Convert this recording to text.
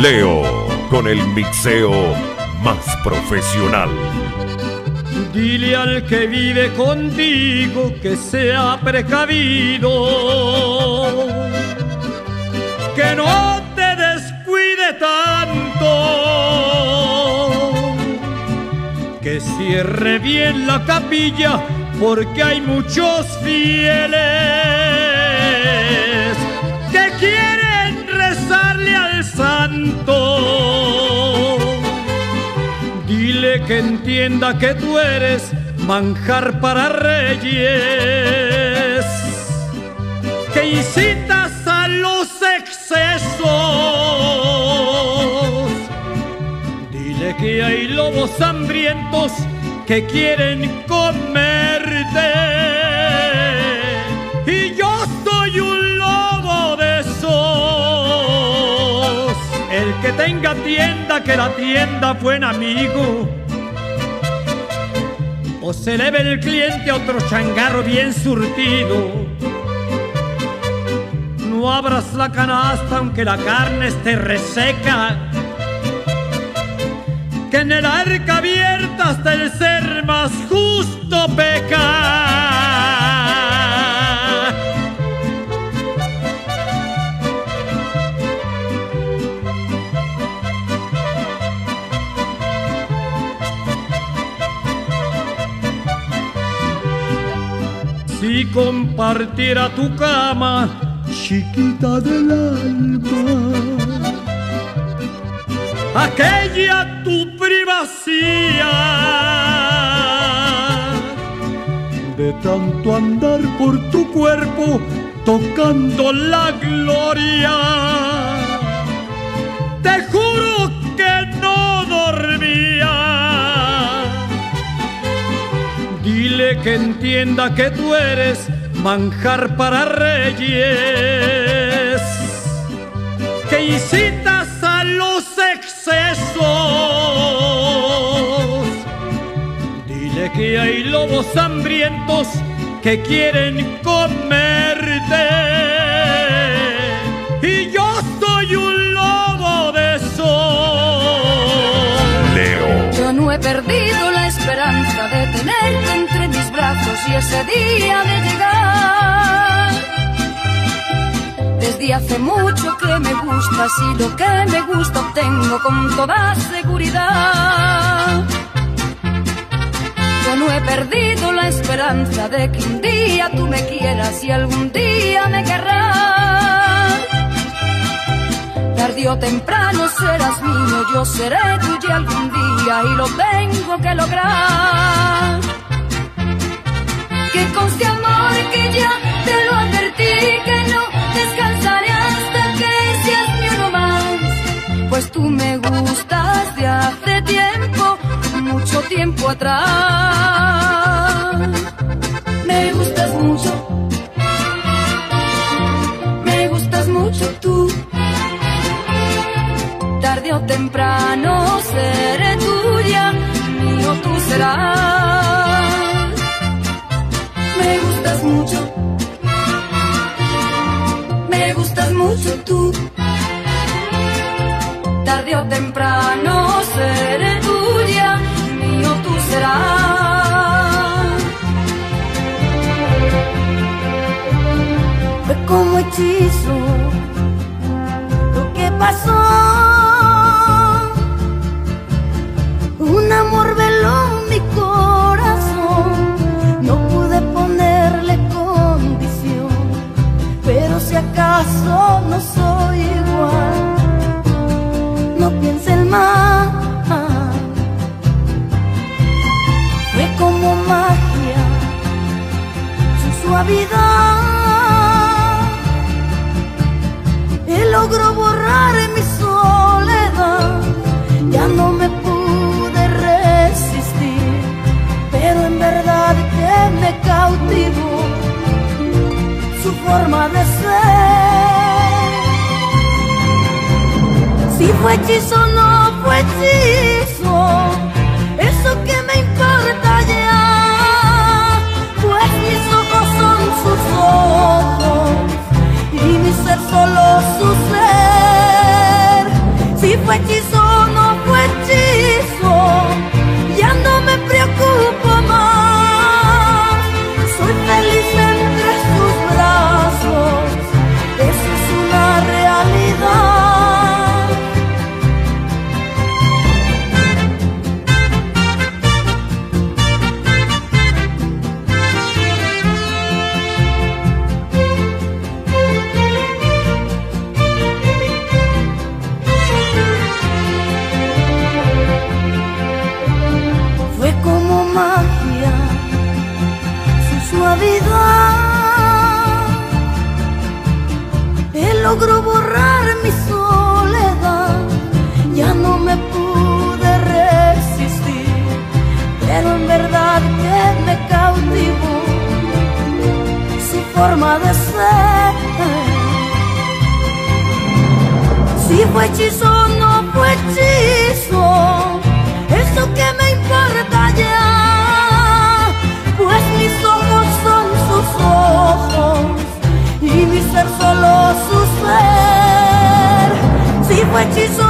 Leo con el mixeo más profesional. Dile al que vive contigo que sea precavido, que no te descuide tanto, que cierre bien la capilla porque hay muchos fieles que quieren Dile que entienda que tú eres manjar para reyes, que incitas a los excesos. Dile que hay lobos hambrientos que quieren comerte. Tenga tienda, que la tienda buen amigo. O se le ve el cliente otro changarro bien surtido. No abras la canasta aunque la carne esté reseca que en el arca abierta hasta el ser más justo peca. Si compartiera tu cama, chiquita del alma aquella tu privacidad de tanto andar por tu cuerpo tocando la gloria. Te juro Dile que entienda que tú eres manjar para reyes, que incitas a los excesos. Dile que hay lobos hambrientos que quieren comerte. Y yo soy un lobo de esos. Leo. Yo no he perdido la esperanza de tenerte entre brazos y ese día de llegar. Desde hace mucho que me gustas y lo que me gusta obtengo con toda seguridad. Yo no he perdido la esperanza de que un día tú me quieras y algún día me querrás. Tarde o temprano serás mío, yo seré tuya algún día y lo tengo que lograr. Que conste amor que ya te lo advertí, que no descansaré hasta que seas mío no más. Pues tú me gustas de hace tiempo, mucho tiempo atrás. Me gustas mucho, me gustas mucho tú. Tarde o temprano seré tuya, mío tú serás. Mucho, me gustas mucho tú. Tarde o temprano seré tuya, mío tú serás. Fue como hechizo lo que pasó. Su suavidad. Él logró borrar mi soledad. Ya no me pude resistir, pero en verdad que me cautivó su forma de ser. Si fue hechizo hechizo no fue hechizo. Logró borrar mi soledad. Ya no me pude resistir, pero en verdad que me cautivó su forma de ser. Si fue hechizo no fue hechizo, eso que me importa ya, y